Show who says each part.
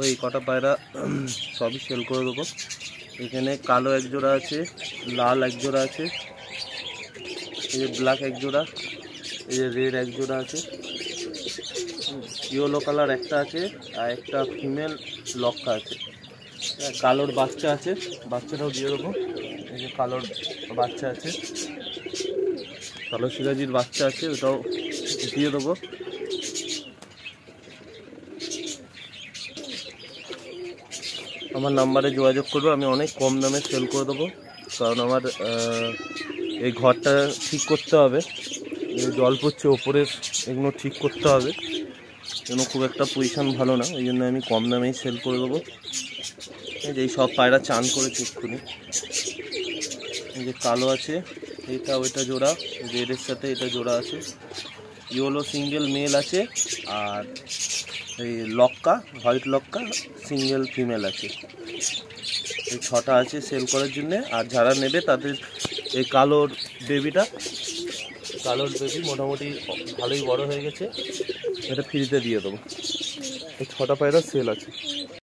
Speaker 1: ওই কটা পায়রা সবই সেল করে দেবো। এখানে কালো এক জোড়া আছে লাল এক জোড়া আছে এই যে ব্ল্যাক এক জোড়া এই যে রেড এক জোড়া আছে ইয়েলো কালার একটা আছে আর একটা ফিমেল লক্কা আছে। হ্যাঁ, কালোর বাচ্চা আছে বাচ্চাটাও দিয়ে দেবো। এই যে কালোর বাচ্চা আছে কালো সিরাজির বাচ্চা আছে ওটাও দিয়ে দেবো। আমার নাম্বারে যোগাযোগ করবে, আমি অনেক কম দামে সেল করে দেবো। কারণ আমার এই ঘরটা ঠিক করতে হবে। জল পড়ছে ওপরের এগুলো ঠিক করতে হবে। যেন খুব একটা পজিশন ভালো না ওই জন্য আমি কম দামেই সেল করে দেবো। এই সব পায়রা চান করেছে এক্ষুনি। এই যে কালো আছে, এটা ওইটা জোড়া রেডের সাথে এটা জোড়া আছে। ইয়োলো সিঙ্গেল মেল আছে, আর এই লক্কা হোয়াইট লক্কা সিঙ্গেল ফিমেল আছে। এই ছটা আছে সেল করার জন্য আর যারা নেবে তাদের এই কালোর বেবিটা। কালোর বেবি মোটামুটি ভালোই বড় হয়ে গেছে। এটা ফ্রিতে দিয়ে দেবো। এই ছটা পায়রা সেল আছে।